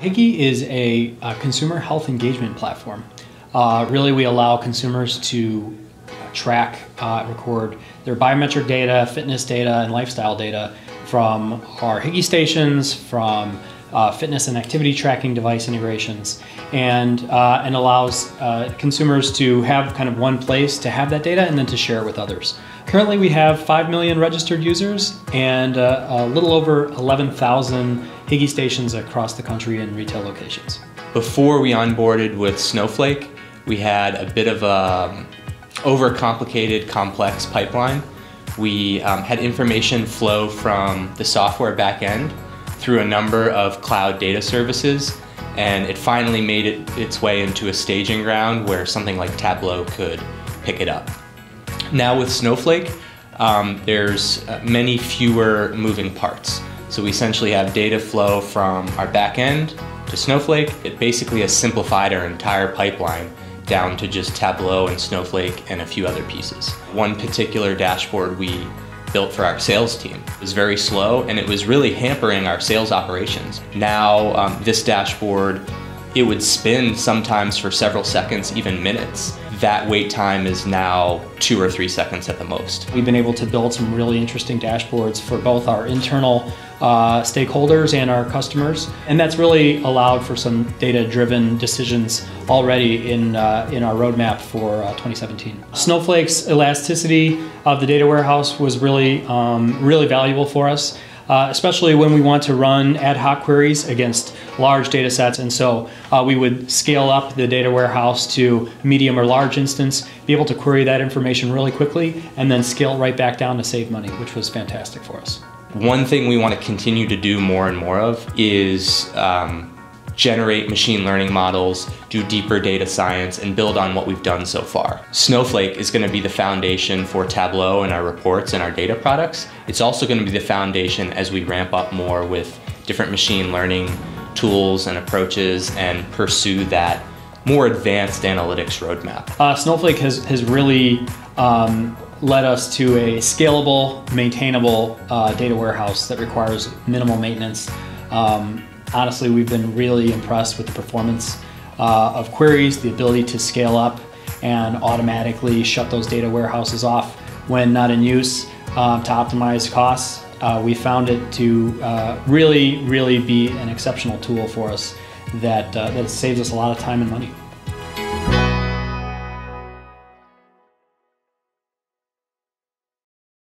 higi is a, a consumer health engagement platform. Uh, really, we allow consumers to track, uh, record their biometric data, fitness data, and lifestyle data from our higi stations, from uh, fitness and activity tracking device integrations, and uh, and allows uh, consumers to have kind of one place to have that data and then to share it with others. Currently, we have 5 million registered users and uh, a little over 11,000 higi stations across the country in retail locations. Before we onboarded with Snowflake, we had a bit of a um, overcomplicated, complex pipeline. We um, had information flow from the software backend through a number of cloud data services, and it finally made it its way into a staging ground where something like Tableau could pick it up. Now with Snowflake, um, there's uh, many fewer moving parts. So we essentially have data flow from our backend to Snowflake. It basically has simplified our entire pipeline down to just Tableau and Snowflake and a few other pieces. One particular dashboard we built for our sales team. It was very slow and it was really hampering our sales operations. Now um, this dashboard, it would spin sometimes for several seconds, even minutes. That wait time is now two or three seconds at the most. We've been able to build some really interesting dashboards for both our internal uh, stakeholders and our customers. And that's really allowed for some data-driven decisions already in, uh, in our roadmap for uh, 2017. Snowflake's elasticity of the data warehouse was really, um, really valuable for us. Uh, especially when we want to run ad hoc queries against large data sets. And so uh, we would scale up the data warehouse to medium or large instance, be able to query that information really quickly, and then scale right back down to save money, which was fantastic for us. One thing we want to continue to do more and more of is um, generate machine learning models, do deeper data science, and build on what we've done so far. Snowflake is going to be the foundation for Tableau and our reports and our data products. It's also going to be the foundation as we ramp up more with different machine learning tools and approaches and pursue that more advanced analytics roadmap. Uh, Snowflake has, has really um, led us to a scalable, maintainable uh, data warehouse that requires minimal maintenance. Um, honestly, we've been really impressed with the performance uh, of queries, the ability to scale up and automatically shut those data warehouses off when not in use uh, to optimize costs. Uh, we found it to uh, really, really be an exceptional tool for us that, uh, that saves us a lot of time and money.